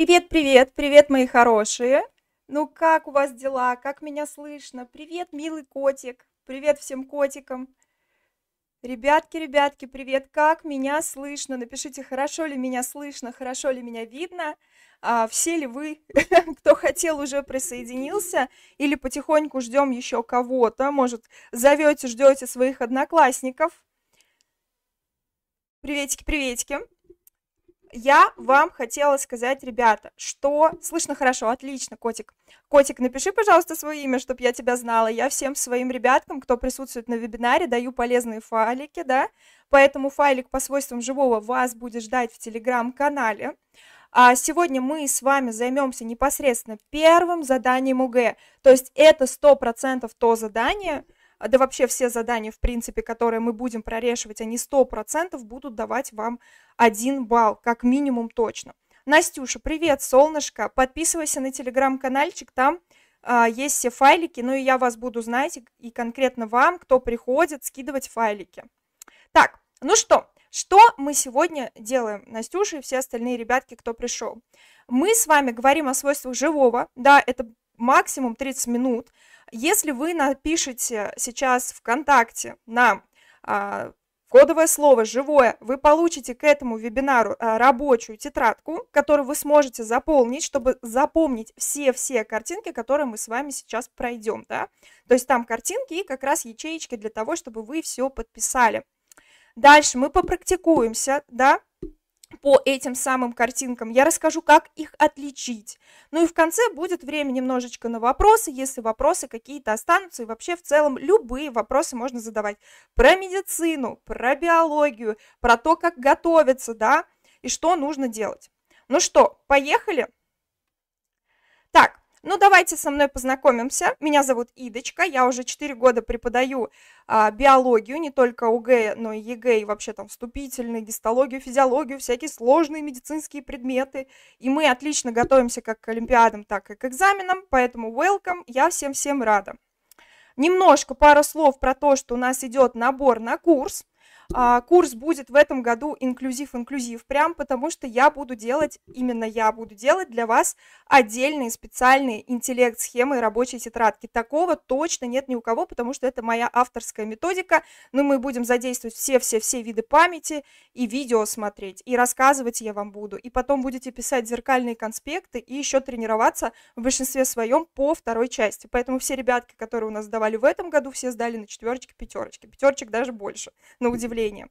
Привет, привет, привет, мои хорошие. Ну, как у вас дела? Как меня слышно? Привет, милый котик. Привет всем котикам. Ребятки, ребятки, привет. Как меня слышно? Напишите, хорошо ли меня слышно, хорошо ли меня видно. А, все ли вы, кто хотел, уже присоединился? Или потихоньку ждем еще кого-то? Может, зовете, ждете своих одноклассников? Приветики, приветики я вам хотела сказать, ребята, что... Слышно хорошо, отлично, котик. Котик, напиши, пожалуйста, свое имя, чтобы я тебя знала. Я всем своим ребяткам, кто присутствует на вебинаре, даю полезные файлики, да, поэтому файлик по свойствам живого вас будет ждать в телеграм-канале. А сегодня мы с вами займемся непосредственно первым заданием УГ. То есть это 100% то задание, да вообще все задания, в принципе, которые мы будем прорешивать, они 100% будут давать вам 1 балл, как минимум точно. Настюша, привет, солнышко, подписывайся на телеграм-канальчик, там а, есть все файлики, ну и я вас буду знать, и конкретно вам, кто приходит, скидывать файлики. Так, ну что, что мы сегодня делаем, Настюша и все остальные ребятки, кто пришел? Мы с вами говорим о свойствах живого, да, это максимум 30 минут, если вы напишете сейчас ВКонтакте нам а, кодовое слово «живое», вы получите к этому вебинару а, рабочую тетрадку, которую вы сможете заполнить, чтобы запомнить все-все картинки, которые мы с вами сейчас пройдем. Да? То есть там картинки и как раз ячеечки для того, чтобы вы все подписали. Дальше мы попрактикуемся, да, по этим самым картинкам. Я расскажу, как их отличить. Ну и в конце будет время немножечко на вопросы, если вопросы какие-то останутся. И вообще в целом любые вопросы можно задавать про медицину, про биологию, про то, как готовиться, да, и что нужно делать. Ну что, поехали? Так, ну, давайте со мной познакомимся. Меня зовут Идочка, я уже 4 года преподаю а, биологию, не только ОГЭ, но и ЕГЭ, и вообще там вступительные, гистологию, физиологию, всякие сложные медицинские предметы. И мы отлично готовимся как к олимпиадам, так и к экзаменам, поэтому welcome, я всем-всем рада. Немножко, пару слов про то, что у нас идет набор на курс. А, курс будет в этом году инклюзив-инклюзив, прям потому что я буду делать, именно я буду делать для вас отдельные специальные интеллект-схемы и рабочие тетрадки. Такого точно нет ни у кого, потому что это моя авторская методика, но мы будем задействовать все-все-все виды памяти и видео смотреть, и рассказывать я вам буду, и потом будете писать зеркальные конспекты и еще тренироваться в большинстве своем по второй части. Поэтому все ребятки, которые у нас сдавали в этом году, все сдали на четверочки, пятерочки, пятерочек даже больше, на удивление направления.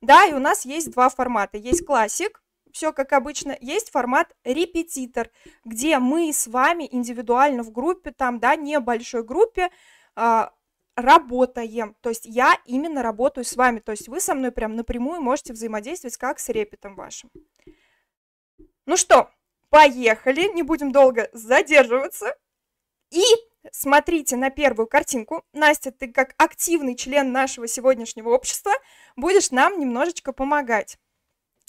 Да, и у нас есть два формата. Есть классик, все как обычно, есть формат репетитор, где мы с вами индивидуально в группе, там, да, небольшой группе, э, работаем. То есть я именно работаю с вами, то есть вы со мной прям напрямую можете взаимодействовать как с репетом вашим. Ну что, поехали, не будем долго задерживаться. И смотрите на первую картинку. Настя, ты как активный член нашего сегодняшнего общества будешь нам немножечко помогать.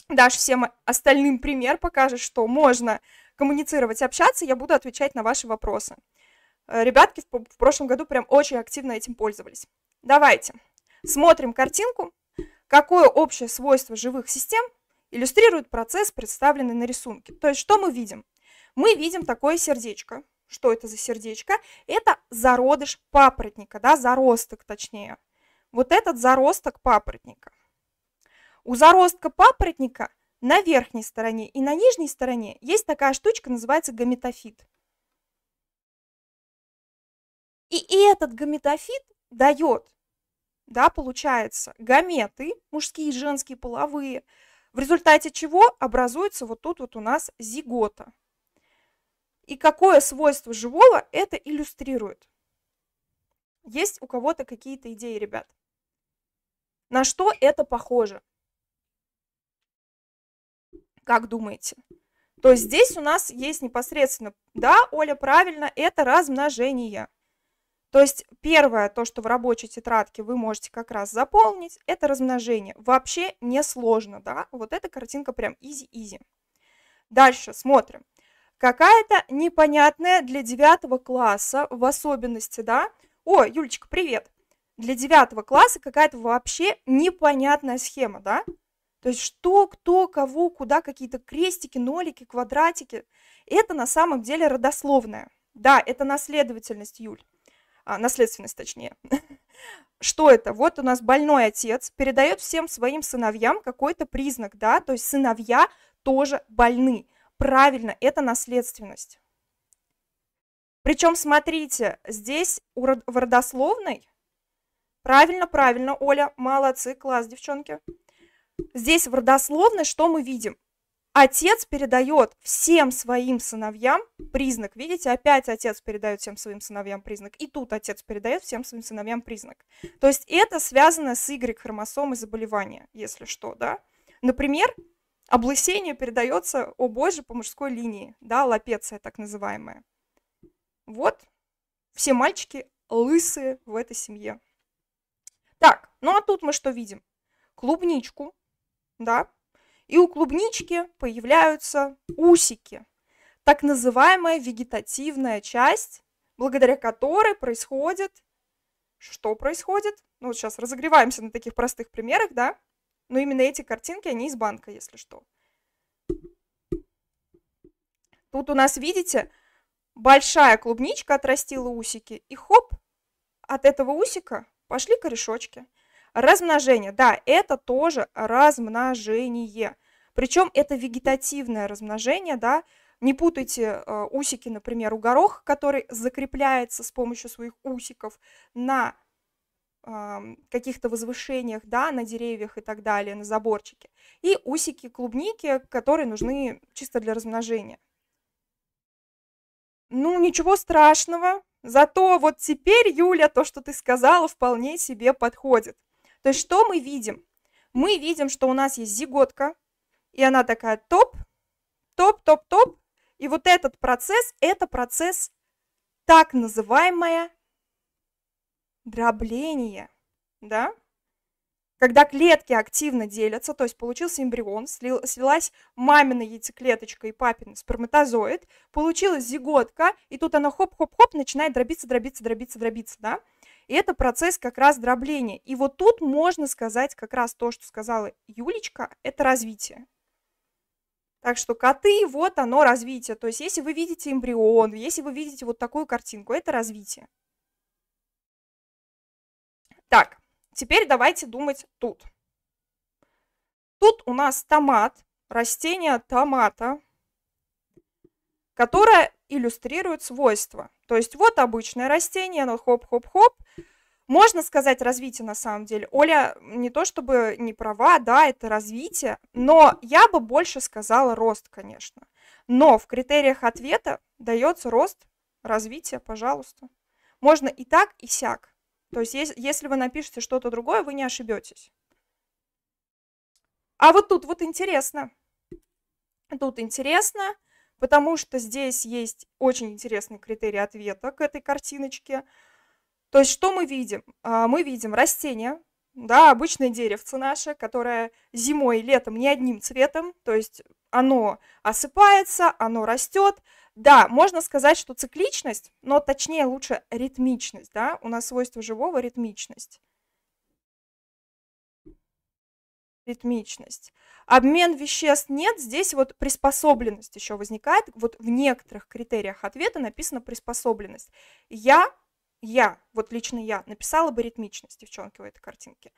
Дашь всем остальным пример, покажешь, что можно коммуницировать, общаться, я буду отвечать на ваши вопросы. Э, ребятки в, прошлом году прям очень активно этим пользовались. Давайте смотрим картинку. Какое общее свойство живых систем иллюстрирует процесс, представленный на рисунке. То есть что мы видим? Мы видим такое сердечко, что это за сердечко? Это зародыш папоротника, да, заросток точнее. Вот этот заросток папоротника. У заростка папоротника на верхней стороне и на нижней стороне есть такая штучка, называется гаметофит. И этот гаметофит дает, да, получается, гаметы, мужские и женские половые, в результате чего образуется вот тут вот у нас зигота. И какое свойство живого это иллюстрирует? Есть у кого-то какие-то идеи, ребят? На что это похоже? Как думаете? То есть здесь у нас есть непосредственно, да, Оля, правильно, это размножение. То есть первое, то, что в рабочей тетрадке вы можете как раз заполнить, это размножение. Вообще не сложно, да, вот эта картинка прям easy-easy. Дальше смотрим какая-то непонятная для девятого класса в особенности, да? О, Юлечка, привет! Для девятого класса какая-то вообще непонятная схема, да? То есть что, кто, кого, куда, какие-то крестики, нолики, квадратики. Это на самом деле родословное. Да, это наследовательность, Юль. А, наследственность, точнее. Что это? Вот у нас больной отец передает всем своим сыновьям какой-то признак, да, то есть сыновья тоже больны. Правильно, это наследственность. Причем, смотрите, здесь в родословной, правильно, правильно, Оля, молодцы, класс, девчонки. Здесь в родословной что мы видим? Отец передает всем своим сыновьям признак. Видите, опять отец передает всем своим сыновьям признак. И тут отец передает всем своим сыновьям признак. То есть это связано с Y-хромосомой заболевания, если что, да. Например, облысение передается, о боже, по мужской линии, да, лапеция так называемая. Вот, все мальчики лысые в этой семье. Так, ну а тут мы что видим? Клубничку, да, и у клубнички появляются усики, так называемая вегетативная часть, благодаря которой происходит... Что происходит? Ну, вот сейчас разогреваемся на таких простых примерах, да? Но именно эти картинки, они из банка, если что. Тут у нас, видите, большая клубничка отрастила усики, и хоп, от этого усика пошли корешочки. Размножение, да, это тоже размножение. Причем это вегетативное размножение, да, не путайте э, усики, например, у гороха, который закрепляется с помощью своих усиков на каких-то возвышениях, да, на деревьях и так далее, на заборчике, и усики клубники, которые нужны чисто для размножения. Ну, ничего страшного, зато вот теперь, Юля, то, что ты сказала, вполне себе подходит. То есть что мы видим? Мы видим, что у нас есть зиготка, и она такая топ, топ, топ, топ. И вот этот процесс, это процесс так называемое дробление, да? Когда клетки активно делятся, то есть получился эмбрион, слил, слилась мамина яйцеклеточка и папин сперматозоид, получилась зиготка, и тут она хоп-хоп-хоп начинает дробиться, дробиться, дробиться, дробиться, да? И это процесс как раз дробления. И вот тут можно сказать как раз то, что сказала Юлечка, это развитие. Так что коты, вот оно развитие. То есть если вы видите эмбрион, если вы видите вот такую картинку, это развитие. Так, теперь давайте думать тут. Тут у нас томат, растение томата, которое иллюстрирует свойства. То есть вот обычное растение, оно хоп-хоп-хоп, можно сказать развитие на самом деле. Оля не то чтобы не права, да, это развитие, но я бы больше сказала рост, конечно. Но в критериях ответа дается рост, развитие, пожалуйста. Можно и так, и сяк. То есть если вы напишете что-то другое, вы не ошибетесь. А вот тут вот интересно. Тут интересно, потому что здесь есть очень интересный критерий ответа к этой картиночке – то есть что мы видим? А, мы видим растение, да, обычное деревце наше, которое зимой и летом не одним цветом, то есть оно осыпается, оно растет. Да, можно сказать, что цикличность, но точнее лучше ритмичность, да, у нас свойство живого ритмичность. Ритмичность. Обмен веществ нет, здесь вот приспособленность еще возникает, вот в некоторых критериях ответа написано приспособленность. Я я, вот лично я, написала бы ритмичность, девчонки, в этой картинке.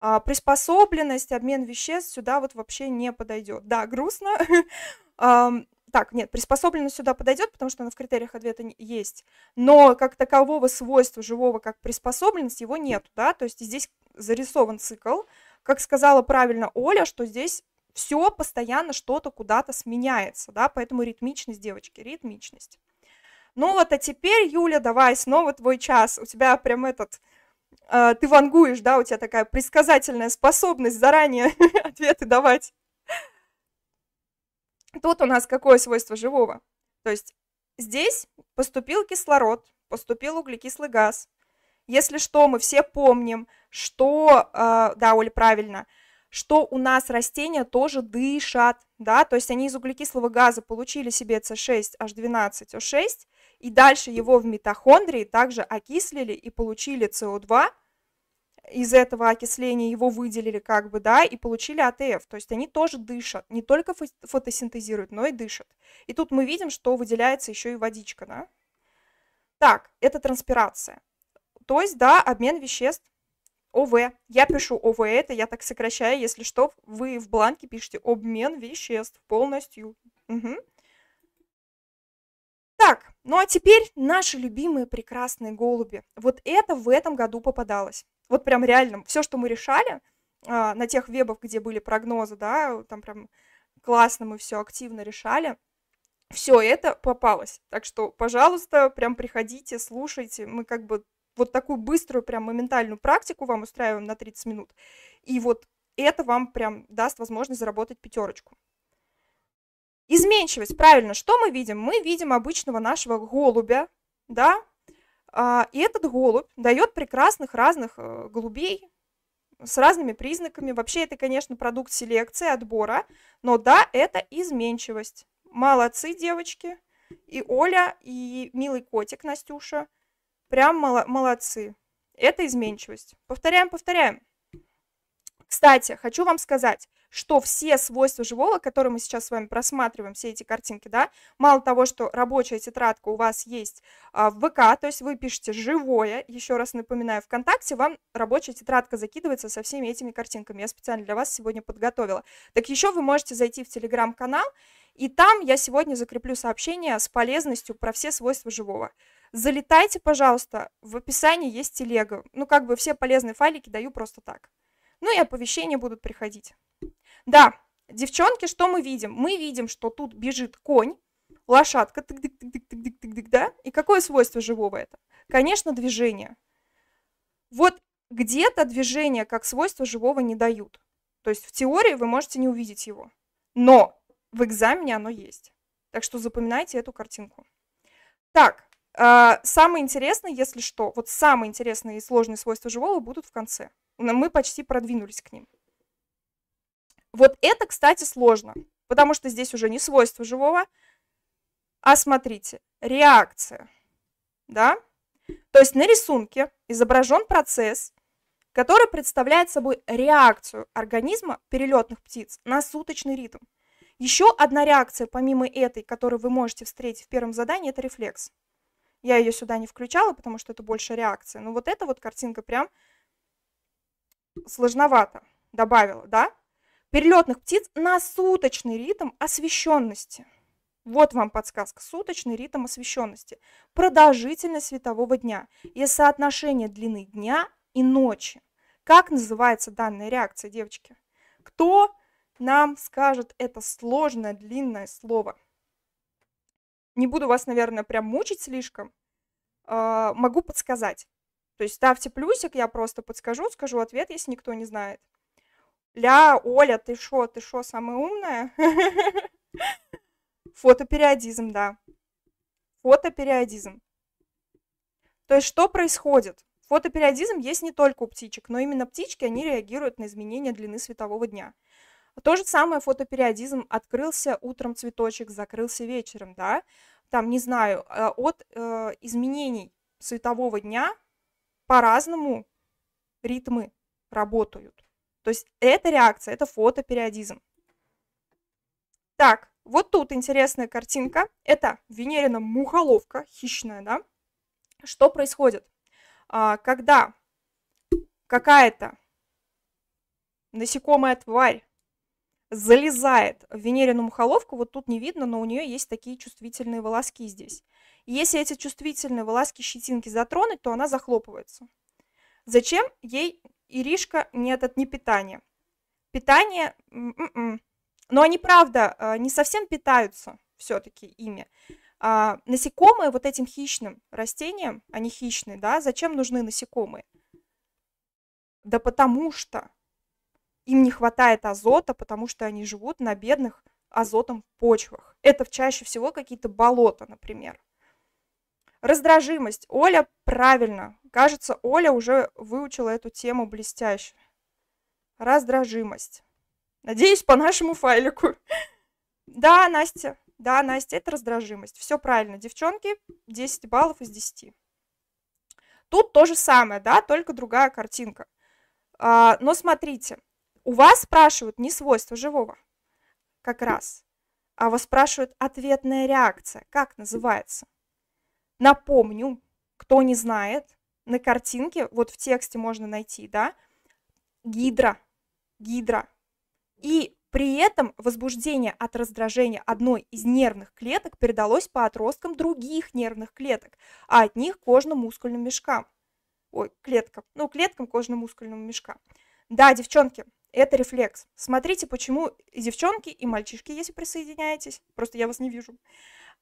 А, приспособленность, обмен веществ сюда вот вообще не подойдет. Да, грустно. Так, нет, приспособленность сюда подойдет, потому что она в критериях ответа есть. Но как такового свойства живого, как приспособленность, его нет, да, то есть здесь зарисован цикл. Как сказала правильно Оля, что здесь все постоянно что-то куда-то сменяется, да, поэтому ритмичность, девочки, ритмичность. Ну вот, а теперь, Юля, давай, снова твой час. У тебя прям этот, э, ты вангуешь, да, у тебя такая предсказательная способность заранее ответы давать. Тут у нас какое свойство живого? То есть здесь поступил кислород, поступил углекислый газ. Если что, мы все помним, что, э, да, Оля, правильно, что у нас растения тоже дышат, да, то есть они из углекислого газа получили себе С6H12O6, и дальше его в митохондрии также окислили и получили СО2, из этого окисления его выделили как бы, да, и получили АТФ. То есть они тоже дышат, не только фотосинтезируют, но и дышат. И тут мы видим, что выделяется еще и водичка, да. Так, это транспирация. То есть, да, обмен веществ ОВ. Я пишу ОВ, это я так сокращаю, если что, вы в бланке пишете обмен веществ полностью. Угу. Так, ну а теперь наши любимые прекрасные голуби. Вот это в этом году попадалось. Вот прям реально, все, что мы решали а, на тех вебах, где были прогнозы, да, там прям классно мы все активно решали, все это попалось. Так что, пожалуйста, прям приходите, слушайте. Мы как бы вот такую быструю, прям моментальную практику вам устраиваем на 30 минут. И вот это вам прям даст возможность заработать пятерочку. Изменчивость, правильно, что мы видим? Мы видим обычного нашего голубя, да, и этот голубь дает прекрасных разных э, голубей с разными признаками. Вообще это, конечно, продукт селекции, отбора, но да, это изменчивость. Молодцы, девочки. И Оля, и милый котик Настюша. Прям молодцы. Это изменчивость. Повторяем, повторяем. Кстати, хочу вам сказать, что все свойства живого, которые мы сейчас с вами просматриваем, все эти картинки, да, мало того, что рабочая тетрадка у вас есть а, в ВК, то есть вы пишете живое, еще раз напоминаю, ВКонтакте вам рабочая тетрадка закидывается со всеми этими картинками, я специально для вас сегодня подготовила. Так еще вы можете зайти в телеграм-канал, и там я сегодня закреплю сообщение с полезностью про все свойства живого. Залетайте, пожалуйста, в описании есть телега. Ну, как бы все полезные файлики даю просто так. Ну и оповещения будут приходить. Да, девчонки, что мы видим? Мы видим, что тут бежит конь, лошадка, тык -тык -тык -тык -тык -тык -тык, да? И какое свойство живого это? Конечно, движение. Вот где-то движение как свойство живого не дают. То есть в теории вы можете не увидеть его. Но в экзамене оно есть. Так что запоминайте эту картинку. Так, э, самое интересное, если что, вот самые интересные и сложные свойства живого будут в конце. Мы почти продвинулись к ним. Вот это, кстати, сложно, потому что здесь уже не свойство живого, а смотрите, реакция, да? То есть на рисунке изображен процесс, который представляет собой реакцию организма перелетных птиц на суточный ритм. Еще одна реакция, помимо этой, которую вы можете встретить в первом задании, это рефлекс. Я ее сюда не включала, потому что это больше реакция. Но вот эта вот картинка прям сложновато добавила, да? Перелетных птиц на суточный ритм освещенности. Вот вам подсказка. Суточный ритм освещенности. Продолжительность светового дня и соотношение длины дня и ночи. Как называется данная реакция, девочки? Кто нам скажет это сложное длинное слово? Не буду вас, наверное, прям мучить слишком. Э, могу подсказать. То есть ставьте плюсик, я просто подскажу, скажу ответ, если никто не знает. Ля, Оля, ты шо, ты шо, самая умная? Фотопериодизм, да. Фотопериодизм. То есть что происходит? Фотопериодизм есть не только у птичек, но именно птички, они реагируют на изменения длины светового дня. То же самое фотопериодизм открылся утром цветочек, закрылся вечером, да, там, не знаю, э, от э, изменений светового дня по-разному ритмы работают. То есть эта реакция, это фотопериодизм. Так, вот тут интересная картинка. Это Венерина мухоловка, хищная, да? Что происходит? А, когда какая-то насекомая тварь залезает в Венерину мухоловку, вот тут не видно, но у нее есть такие чувствительные волоски здесь. И если эти чувствительные волоски щетинки затронуть, то она захлопывается. Зачем ей Иришка, нет, это не питание. Питание, м-м-м. но они, правда, а, не совсем питаются все-таки ими. А, насекомые вот этим хищным растениям, они хищные, да, зачем нужны насекомые? Да потому что им не хватает азота, потому что они живут на бедных азотом почвах. Это чаще всего какие-то болота, например. Раздражимость. Оля правильно. Кажется, Оля уже выучила эту тему блестяще. Раздражимость. Надеюсь, по нашему файлику. Да, Настя, да, Настя, это раздражимость. Все правильно. Девчонки, 10 баллов из 10. Тут то же самое, да, только другая картинка. А, но смотрите, у вас спрашивают не свойства живого, как раз, а вас спрашивают ответная реакция. Как называется? Напомню, кто не знает, на картинке, вот в тексте можно найти, да, гидра, гидра. И при этом возбуждение от раздражения одной из нервных клеток передалось по отросткам других нервных клеток, а от них кожно-мускульным мешкам. Ой, клеткам. Ну, клеткам кожно-мускульного мешка. Да, девчонки, это рефлекс. Смотрите, почему и девчонки, и мальчишки, если присоединяетесь, просто я вас не вижу.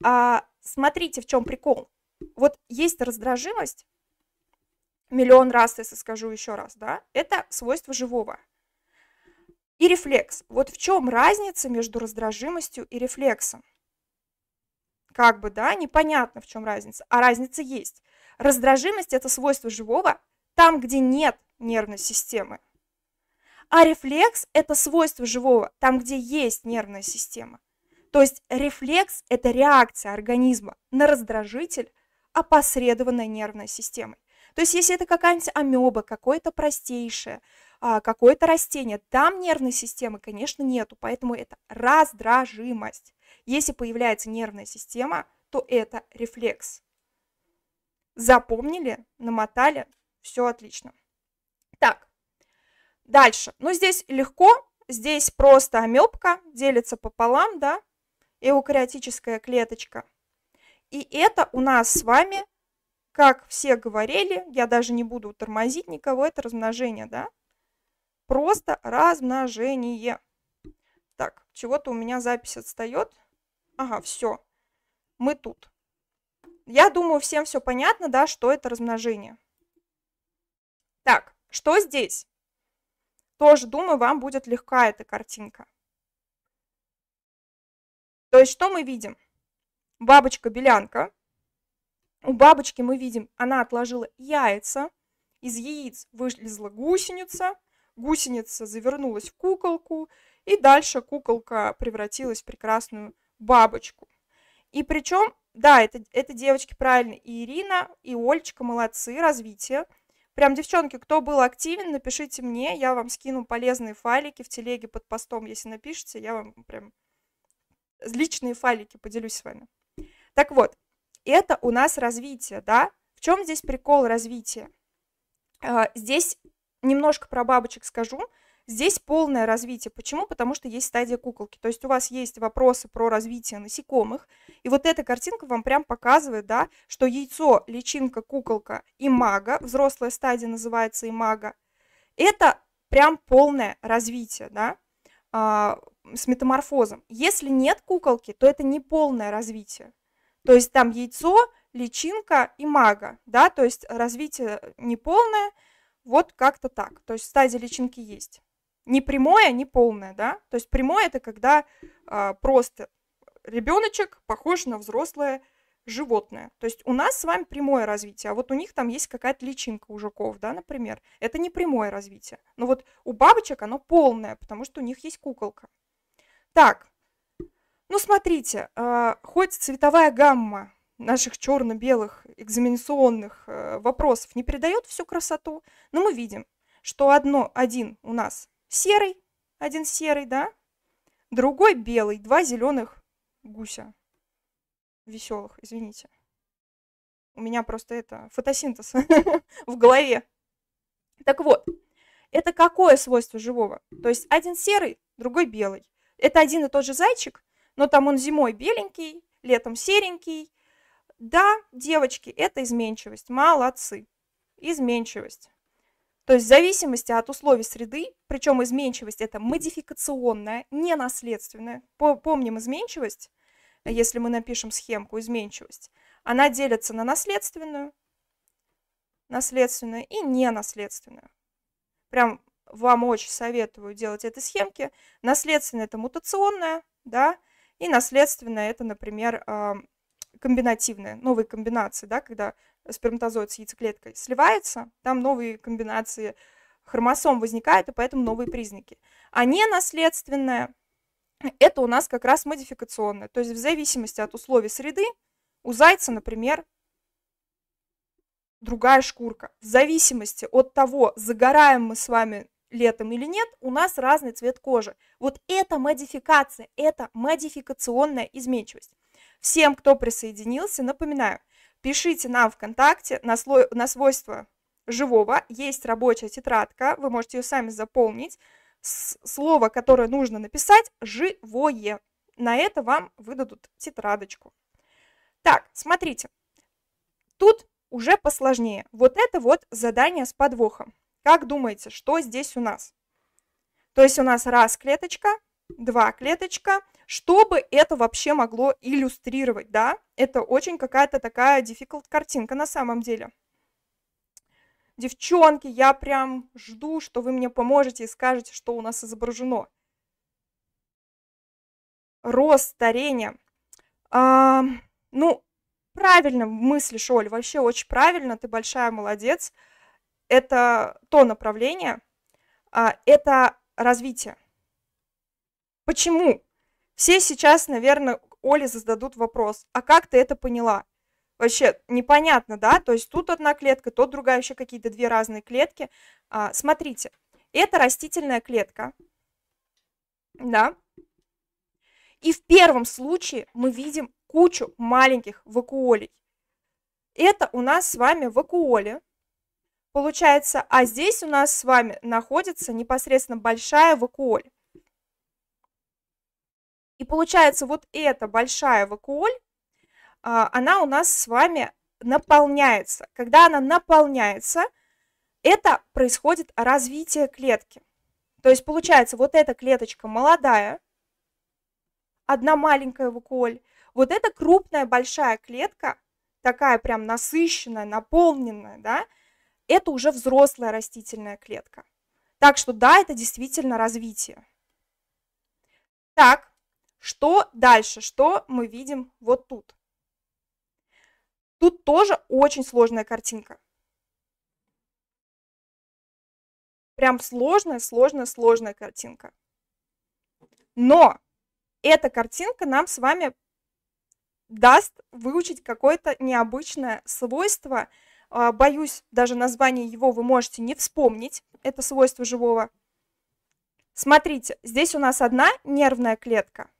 А, смотрите, в чем прикол. Вот есть раздражимость, миллион раз, если скажу еще раз, да, это свойство живого. И рефлекс. Вот в чем разница между раздражимостью и рефлексом? Как бы, да, непонятно, в чем разница. А разница есть. Раздражимость – это свойство живого там, где нет нервной системы. А рефлекс – это свойство живого там, где есть нервная система. То есть рефлекс – это реакция организма на раздражитель, опосредованная нервной системой. То есть если это какая-нибудь амеба, какое-то простейшее, а, какое-то растение, там нервной системы, конечно, нету, поэтому это раздражимость. Если появляется нервная система, то это рефлекс. Запомнили, намотали, все отлично. Так, дальше. Ну, здесь легко, здесь просто амебка делится пополам, да, эукариотическая клеточка. И это у нас с вами как все говорили, я даже не буду тормозить никого, это размножение, да? Просто размножение. Так, чего-то у меня запись отстает. Ага, все. Мы тут. Я думаю, всем все понятно, да, что это размножение. Так, что здесь? Тоже, думаю, вам будет легка эта картинка. То есть, что мы видим? Бабочка-белянка у бабочки мы видим, она отложила яйца, из яиц вылезла гусеница, гусеница завернулась в куколку, и дальше куколка превратилась в прекрасную бабочку. И причем, да, это, это девочки правильно, и Ирина, и Ольчика молодцы, развитие. Прям, девчонки, кто был активен, напишите мне, я вам скину полезные файлики в телеге под постом, если напишите, я вам прям личные файлики поделюсь с вами. Так вот, это у нас развитие, да? В чем здесь прикол развития? А, здесь немножко про бабочек скажу. Здесь полное развитие. Почему? Потому что есть стадия куколки. То есть у вас есть вопросы про развитие насекомых. И вот эта картинка вам прям показывает, да, что яйцо, личинка, куколка и мага, взрослая стадия называется и мага, это прям полное развитие, да, а, с метаморфозом. Если нет куколки, то это не полное развитие. То есть там яйцо, личинка и мага, да, то есть развитие неполное, вот как-то так. То есть стадия личинки есть. Не прямое, не полное, да. То есть прямое это когда а, просто ребеночек похож на взрослое животное. То есть у нас с вами прямое развитие, а вот у них там есть какая-то личинка у жуков, да, например. Это не прямое развитие. Но вот у бабочек оно полное, потому что у них есть куколка. Так, ну, смотрите, а, хоть цветовая гамма наших черно-белых экзаменационных э, вопросов не передает всю красоту, но мы видим, что одно, один у нас серый, один серый, да, другой белый, два зеленых гуся веселых, извините. У меня просто это фотосинтез в голове. Так вот, это какое свойство живого? То есть один серый, другой белый. Это один и тот же зайчик, но там он зимой беленький, летом серенький. Да, девочки, это изменчивость, молодцы, изменчивость. То есть в зависимости от условий среды, причем изменчивость это модификационная, не наследственная. Помним изменчивость, если мы напишем схемку изменчивость, она делится на наследственную, наследственную и ненаследственную. Прям вам очень советую делать эти схемки. Наследственная это мутационная, да, и наследственное это, например, комбинативные, новые комбинации, да, когда сперматозоид с яйцеклеткой сливается, там новые комбинации хромосом возникают, и поэтому новые признаки. А ненаследственное – это у нас как раз модификационное, то есть в зависимости от условий среды у зайца, например, другая шкурка. В зависимости от того, загораем мы с вами летом или нет, у нас разный цвет кожи. Вот это модификация, это модификационная изменчивость. Всем, кто присоединился, напоминаю, пишите нам ВКонтакте на, слой, на свойства живого, есть рабочая тетрадка, вы можете ее сами заполнить. Слово, которое нужно написать, живое. На это вам выдадут тетрадочку. Так, смотрите, тут уже посложнее. Вот это вот задание с подвохом. Как думаете, что здесь у нас? То есть у нас раз клеточка, два клеточка. Что бы это вообще могло иллюстрировать, да? Это очень какая-то такая difficult картинка на самом деле. Девчонки, я прям жду, что вы мне поможете и скажете, что у нас изображено. Рост, старение. А, ну, правильно мыслишь, Оль, вообще очень правильно, ты большая молодец. Это то направление, а, это развитие. Почему? Все сейчас, наверное, Оле зададут вопрос, а как ты это поняла? Вообще непонятно, да? То есть тут одна клетка, тут другая, еще какие-то две разные клетки. А, смотрите, это растительная клетка, да? И в первом случае мы видим кучу маленьких вакуолей. Это у нас с вами вакуоли, получается, а здесь у нас с вами находится непосредственно большая вакуоль. И получается, вот эта большая вакуоль, а, она у нас с вами наполняется. Когда она наполняется, это происходит развитие клетки. То есть получается, вот эта клеточка молодая, одна маленькая вакуоль, вот эта крупная большая клетка, такая прям насыщенная, наполненная, да, это уже взрослая растительная клетка. Так что да, это действительно развитие. Так, что дальше? Что мы видим вот тут? Тут тоже очень сложная картинка. Прям сложная, сложная, сложная картинка. Но эта картинка нам с вами даст выучить какое-то необычное свойство. А, боюсь, даже название его вы можете не вспомнить, это свойство живого. Смотрите, здесь у нас одна нервная клетка.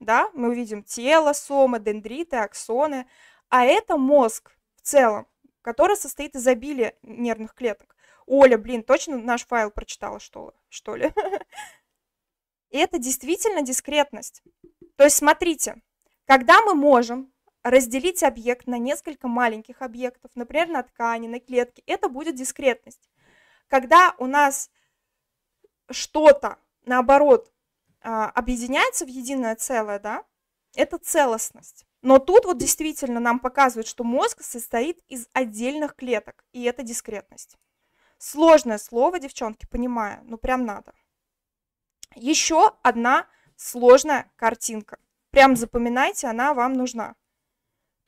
Да, мы увидим тело, сомы, дендриты, аксоны. А это мозг в целом, который состоит из обилия нервных клеток. Оля, блин, точно наш файл прочитала, что, что ли? это действительно дискретность. То есть, смотрите, когда мы можем разделить объект на несколько маленьких объектов, например, на ткани, на клетки, это будет дискретность. Когда у нас что-то, наоборот, а, объединяется в единое целое, да, это целостность. Но тут вот действительно нам показывают, что мозг состоит из отдельных клеток, и это дискретность. Сложное слово, девчонки, понимаю, но прям надо. Еще одна сложная картинка. Прям запоминайте, она вам нужна.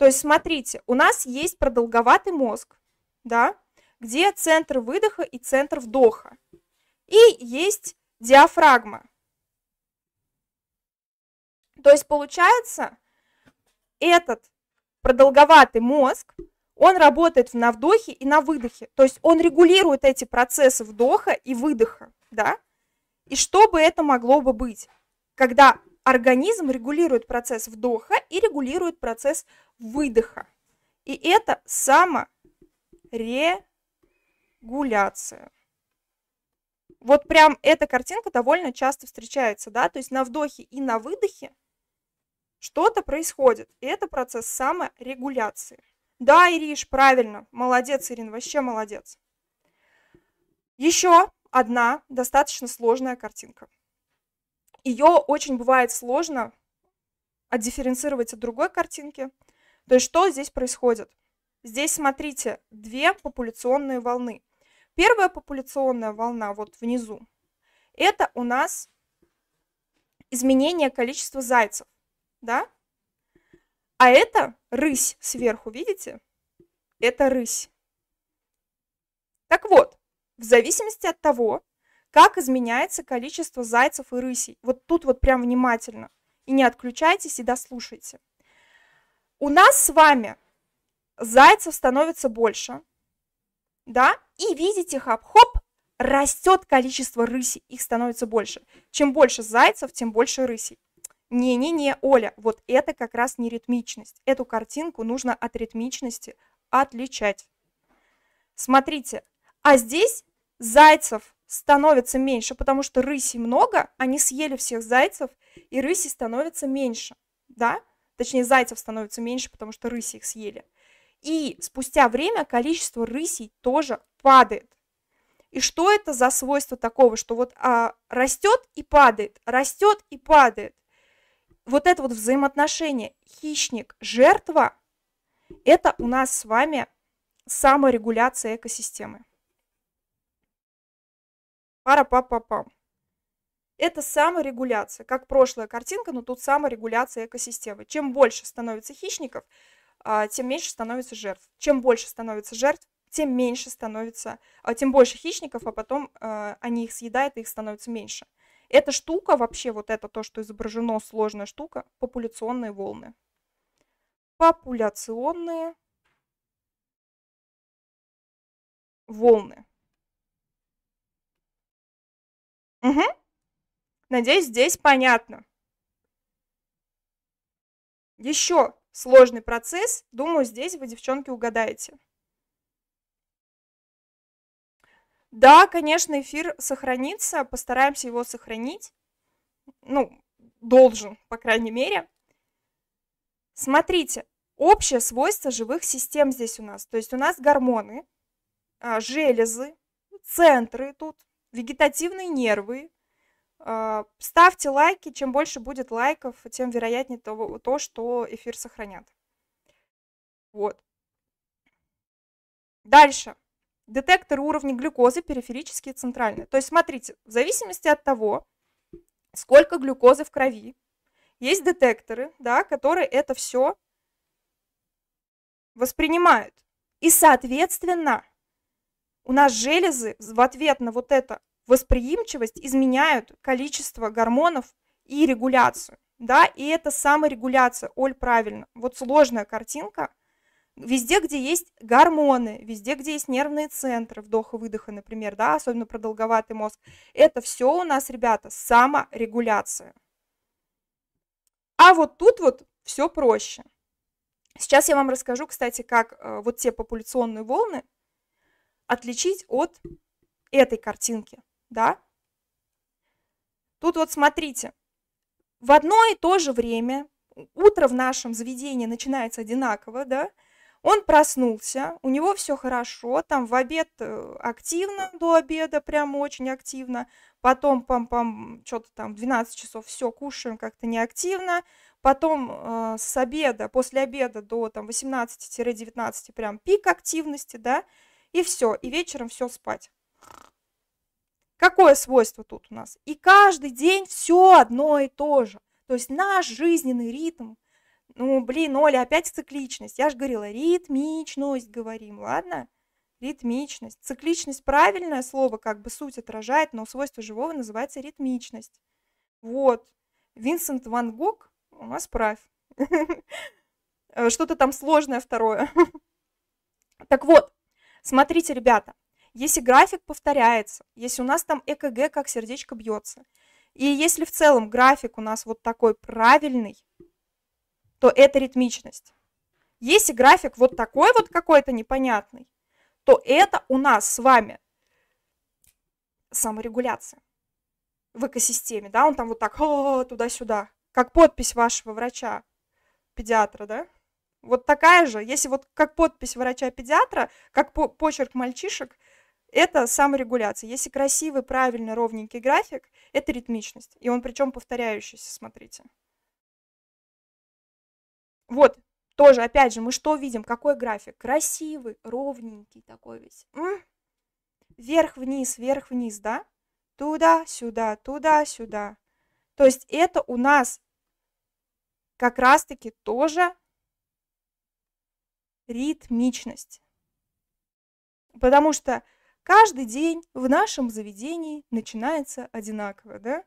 То есть смотрите, у нас есть продолговатый мозг, да, где центр выдоха и центр вдоха. И есть диафрагма. То есть получается, этот продолговатый мозг, он работает на вдохе и на выдохе. То есть он регулирует эти процессы вдоха и выдоха, да? И что бы это могло бы быть? Когда организм регулирует процесс вдоха и регулирует процесс выдоха. И это саморегуляция. Вот прям эта картинка довольно часто встречается, да, то есть на вдохе и на выдохе что-то происходит, и это процесс саморегуляции. Да, Ириш, правильно, молодец, Ирин, вообще молодец. Еще одна достаточно сложная картинка ее очень бывает сложно отдифференцировать от другой картинки. То есть что здесь происходит? Здесь, смотрите, две популяционные волны. Первая популяционная волна вот внизу, это у нас изменение количества зайцев, да? А это рысь сверху, видите? Это рысь. Так вот, в зависимости от того, как изменяется количество зайцев и рысей. Вот тут вот прям внимательно. И не отключайтесь и дослушайте. У нас с вами зайцев становится больше, да, и видите, хоп-хоп, растет количество рысей, их становится больше. Чем больше зайцев, тем больше рысей. Не-не-не, Оля, вот это как раз не ритмичность. Эту картинку нужно от ритмичности отличать. Смотрите, а здесь зайцев становится меньше, потому что рыси много, они съели всех зайцев, и рыси становится меньше, да? Точнее, зайцев становится меньше, потому что рыси их съели. И спустя время количество рысей тоже падает. И что это за свойство такого, что вот а, растет и падает, растет и падает. Вот это вот взаимоотношение хищник-жертва, это у нас с вами саморегуляция экосистемы. Пара-па-па-пам. Это саморегуляция, как прошлая картинка, но тут саморегуляция экосистемы. Чем больше становится хищников, а, тем меньше становится жертв. Чем больше становится жертв, тем меньше становится, а, тем больше хищников, а потом а, они их съедают, и их становится меньше. Эта штука, вообще вот это то, что изображено, сложная штука, популяционные волны. Популяционные волны. Угу. Надеюсь, здесь понятно. Еще сложный процесс. Думаю, здесь вы, девчонки, угадаете. Да, конечно, эфир сохранится. Постараемся его сохранить. Ну, должен, по крайней мере. Смотрите, общее свойство живых систем здесь у нас. То есть у нас гормоны, а, железы, центры тут, вегетативные нервы. А, ставьте лайки, чем больше будет лайков, тем вероятнее то, то что эфир сохранят. Вот. Дальше. Детекторы уровня глюкозы периферические и центральные. То есть, смотрите, в зависимости от того, сколько глюкозы в крови, есть детекторы, да, которые это все воспринимают. И, соответственно, у нас железы в ответ на вот это восприимчивость изменяют количество гормонов и регуляцию. Да, и это саморегуляция, Оль, правильно. Вот сложная картинка. Везде, где есть гормоны, везде, где есть нервные центры, вдоха-выдоха, например, да, особенно продолговатый мозг, это все у нас, ребята, саморегуляция. А вот тут вот все проще. Сейчас я вам расскажу, кстати, как э, вот те популяционные волны отличить от этой картинки, да? Тут вот смотрите, в одно и то же время, утро в нашем заведении начинается одинаково, да? Он проснулся, у него все хорошо, там в обед э, активно, до обеда прям очень активно, потом пам-пам, что-то там 12 часов, все, кушаем как-то неактивно, потом э, с обеда, после обеда до там 18-19 прям пик активности, да, и все, и вечером все спать. Какое свойство тут у нас? И каждый день все одно и то же. То есть наш жизненный ритм, ну, блин, Оля, опять цикличность. Я же говорила, ритмичность говорим, ладно? Ритмичность. Цикличность правильное слово, как бы суть отражает, но свойство живого называется ритмичность. Вот. Винсент Ван Гог у нас прав. Что-то там сложное второе. Так вот, Смотрите, ребята, если график повторяется, если у нас там ЭКГ как сердечко бьется, и если в целом график у нас вот такой правильный, то это ритмичность. Если график вот такой вот какой-то непонятный, то это у нас с вами саморегуляция в экосистеме, да, он там вот так туда-сюда, как подпись вашего врача, педиатра, да, вот такая же, если вот как подпись врача-педиатра, как по почерк мальчишек, это саморегуляция. Если красивый, правильный, ровненький график, это ритмичность. И он причем повторяющийся, смотрите. Вот, тоже, опять же, мы что видим? Какой график? Красивый, ровненький такой весь. Вверх-вниз, вверх-вниз, да? Туда-сюда, туда-сюда. То есть это у нас как раз-таки тоже ритмичность. Потому что каждый день в нашем заведении начинается одинаково, да?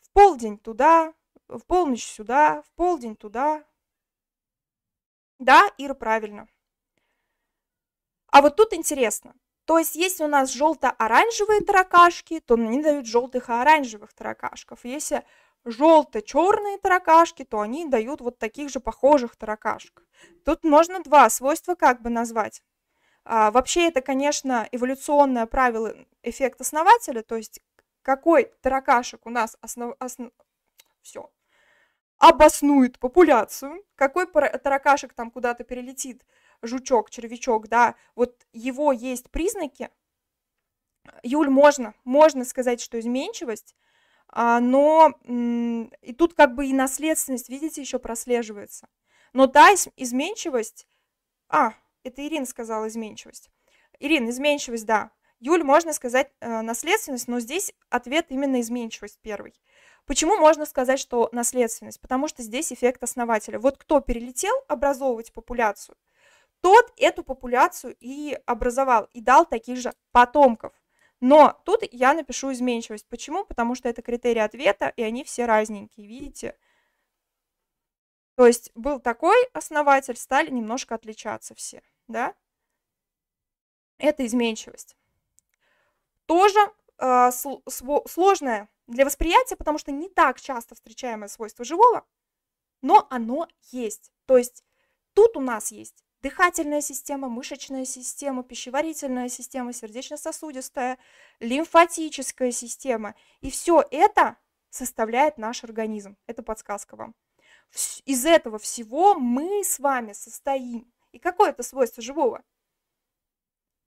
В полдень туда, в полночь сюда, в полдень туда. Да, Ира, правильно. А вот тут интересно. То есть, если у нас желто-оранжевые таракашки, то они дают желтых и оранжевых таракашков. Если желто-черные таракашки, то они дают вот таких же похожих таракашек. Тут можно два свойства как бы назвать. А, вообще это, конечно, эволюционное правило эффект основателя, то есть какой таракашек у нас основ... основ... все обоснует популяцию, какой таракашек там куда-то перелетит, жучок, червячок, да, вот его есть признаки, Юль, можно, можно сказать, что изменчивость, но и тут как бы и наследственность, видите, еще прослеживается. Но та изменчивость, а, это Ирина сказала изменчивость. Ирина, изменчивость, да. Юль, можно сказать э, наследственность, но здесь ответ именно изменчивость первый. Почему можно сказать, что наследственность? Потому что здесь эффект основателя. Вот кто перелетел образовывать популяцию, тот эту популяцию и образовал, и дал таких же потомков. Но тут я напишу изменчивость. Почему? Потому что это критерий ответа, и они все разненькие, видите? То есть был такой основатель, стали немножко отличаться все, да? Это изменчивость. Тоже э, сложное для восприятия, потому что не так часто встречаемое свойство живого, но оно есть. То есть тут у нас есть дыхательная система, мышечная система, пищеварительная система, сердечно-сосудистая, лимфатическая система. И все это составляет наш организм. Это подсказка вам. Из этого всего мы с вами состоим. И какое это свойство живого?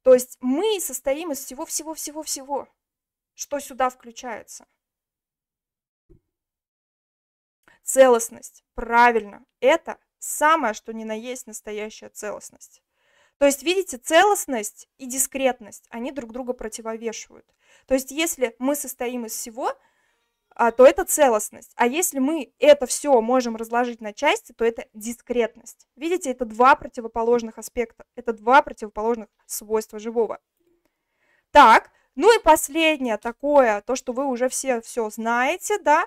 То есть мы состоим из всего-всего-всего-всего, что сюда включается. Целостность. Правильно. Это самое, что ни на есть настоящая целостность. То есть, видите, целостность и дискретность, они друг друга противовешивают. То есть, если мы состоим из всего, а, то это целостность. А если мы это все можем разложить на части, то это дискретность. Видите, это два противоположных аспекта, это два противоположных свойства живого. Так, ну и последнее такое, то, что вы уже все все знаете, да,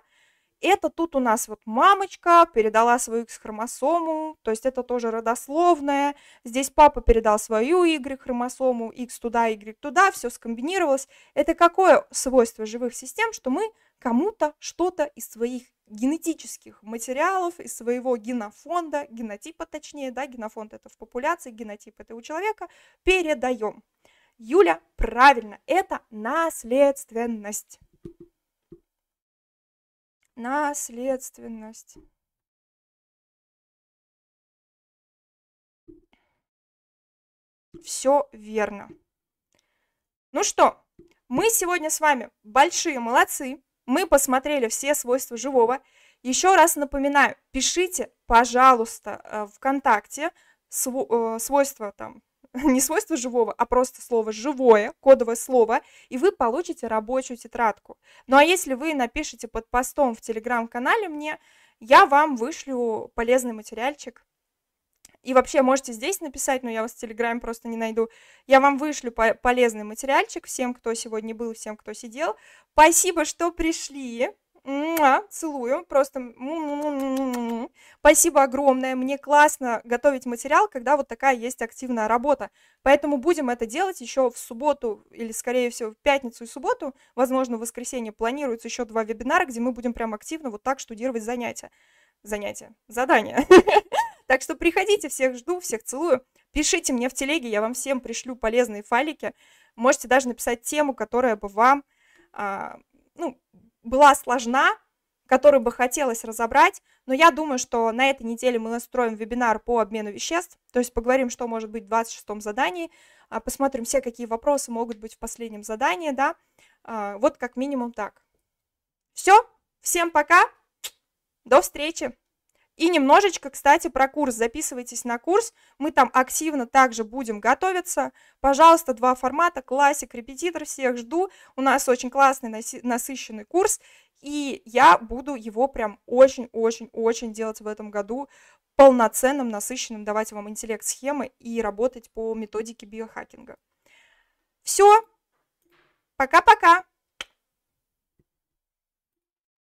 это тут у нас вот мамочка передала свою X-хромосому, то есть это тоже родословное. Здесь папа передал свою Y-хромосому, X туда, Y туда, все скомбинировалось. Это какое свойство живых систем, что мы кому-то что-то из своих генетических материалов, из своего генофонда, генотипа точнее, да, генофонд это в популяции, генотип это у человека, передаем. Юля, правильно, это наследственность. Наследственность. Все верно. Ну что, мы сегодня с вами большие молодцы. Мы посмотрели все свойства живого. Еще раз напоминаю, пишите, пожалуйста, э, ВКонтакте э, свойства там не свойство живого, а просто слово «живое», кодовое слово, и вы получите рабочую тетрадку. Ну а если вы напишите под постом в телеграм-канале мне, я вам вышлю полезный материальчик. И вообще можете здесь написать, но я вас в Телеграме просто не найду. Я вам вышлю по полезный материальчик всем, кто сегодня был, всем, кто сидел. Спасибо, что пришли. Целую, просто спасибо огромное, мне классно готовить материал, когда вот такая есть активная работа, поэтому будем это делать еще в субботу или, скорее всего, в пятницу и субботу, возможно, в воскресенье планируется еще два вебинара, где мы будем прям активно вот так штудировать занятия, занятия, задания. Так что приходите, всех жду, всех целую. Пишите мне в телеге, я вам всем пришлю полезные файлики. Можете даже написать тему, которая бы вам а, ну, была сложна, которую бы хотелось разобрать, но я думаю, что на этой неделе мы настроим вебинар по обмену веществ, то есть поговорим, что может быть в 26 задании, а, посмотрим все, какие вопросы могут быть в последнем задании, да, а, вот как минимум так. Все, всем пока, до встречи! И немножечко, кстати, про курс. Записывайтесь на курс. Мы там активно также будем готовиться. Пожалуйста, два формата. Классик, репетитор. Всех жду. У нас очень классный, насыщенный курс. И я буду его прям очень-очень-очень делать в этом году полноценным, насыщенным, давать вам интеллект-схемы и работать по методике биохакинга. Все. Пока-пока.